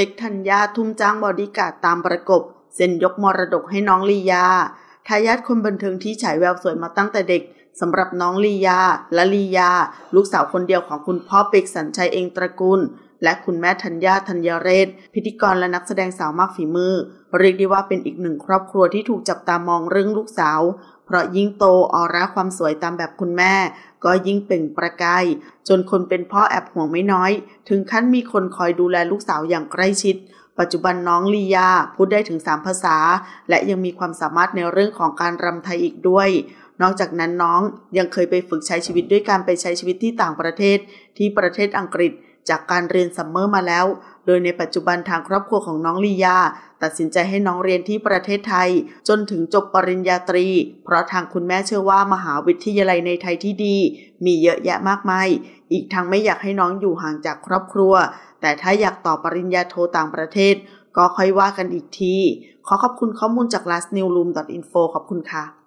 เป๊กธัญญาทุ่มจ้างบอดี้การ์ดตามประกบ เซ็นยกมรดกให้น้องลียาทายาทคนบันเทิงที่ฉายแววสวยมาตั้งแต่เด็กสำหรับน้องลียาและลียา ลูกสาวคนเดียวของคุณพ่อเป๊กสัณชัยเองตระกูล และคุณแม่ธัญญาธัญเรศ พิธีกรและนักแสดงสาวมากฝีมือ เรียกได้ว่าเป็นอีกหนึ่งครอบครัวที่ถูกจับตามองเรื่องลูกสาว เพราะยิ่งโตออร่าความสวยตามแบบคุณแม่ ก็ยิ่งเปล่งประกายจนคนเป็นพ่อแอบห่วงไม่น้อย ถึงขั้นมีคนคอยดูแลลูกสาวอย่างใกล้ชิดปัจจุบันน้องลียาพูดได้ถึง 3 ภาษา และยังมีความสามารถในเรื่องของการรำไทยอีกด้วย นอกจากนั้นน้องยังเคยไปฝึกใช้ชีวิตด้วยการไปใช้ชีวิตที่ต่างประเทศที่ประเทศอังกฤษ จากการเรียน summer มาแล้ว โดยในปัจจุบันทางครอบครัวของน้องลียา ตัดสินใจให้น้องเรียนที่ประเทศไทย จนถึงจบปริญญาตรี เพราะทางคุณแม่เชื่อว่ามหาวิทยาลัยในไทยที่ดี มีเยอะแยะมากมาย อีกทั้งไม่อยากให้น้องอยู่ห่างจากครอบครัว แต่ถ้าอยากต่อปริญญาโทต่างประเทศ ก็ค่อยว่ากันอีกที ขอขอบคุณข้อมูลจาก lastnewsroom.info ขอบคุณค่ะ